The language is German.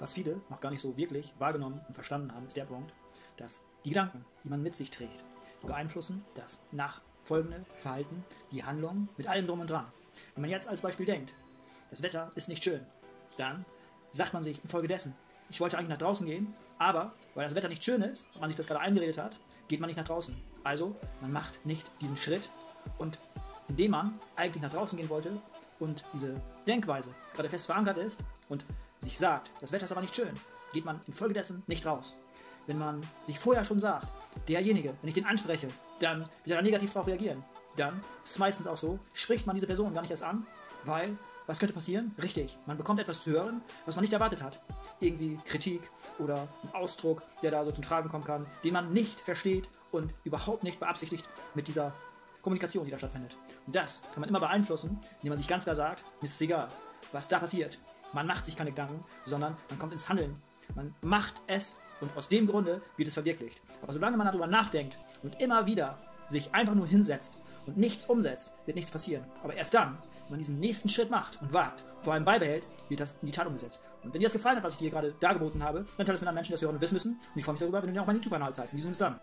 Was viele noch gar nicht so wirklich wahrgenommen und verstanden haben, ist der Punkt, dass die Gedanken, die man mit sich trägt, beeinflussen das nachfolgende Verhalten, die Handlung mit allem drum und dran. Wenn man jetzt als Beispiel denkt, das Wetter ist nicht schön, dann sagt man sich infolgedessen, ich wollte eigentlich nach draußen gehen, aber weil das Wetter nicht schön ist und man sich das gerade eingeredet hat, geht man nicht nach draußen. Also, man macht nicht diesen Schritt und indem man eigentlich nach draußen gehen wollte und diese Denkweise gerade fest verankert ist und sich sagt, das Wetter ist aber nicht schön, geht man infolgedessen nicht raus. Wenn man sich vorher schon sagt, derjenige, wenn ich den anspreche, dann wird er negativ darauf reagieren. Dann ist es meistens auch so, spricht man diese Person gar nicht erst an, weil was könnte passieren? Richtig, man bekommt etwas zu hören, was man nicht erwartet hat. Irgendwie Kritik oder ein Ausdruck, der da so zum Tragen kommen kann, den man nicht versteht und überhaupt nicht beabsichtigt mit dieser Kommunikation, die da stattfindet. Und das kann man immer beeinflussen, indem man sich ganz klar sagt, mir ist es egal, was da passiert. Man macht sich keine Gedanken, sondern man kommt ins Handeln. Man macht es und aus dem Grunde wird es verwirklicht. Aber solange man darüber nachdenkt und immer wieder sich einfach nur hinsetzt und nichts umsetzt, wird nichts passieren. Aber erst dann, wenn man diesen nächsten Schritt macht und wagt, vor allem beibehält, wird das in die Tat umgesetzt. Und wenn dir das gefallen hat, was ich dir gerade dargeboten habe, dann teile es mit anderen Menschen, die das hören und wissen müssen. Und ich freue mich darüber, wenn du dir auch meinen YouTube-Kanal zeigst. In diesem Sinne dann.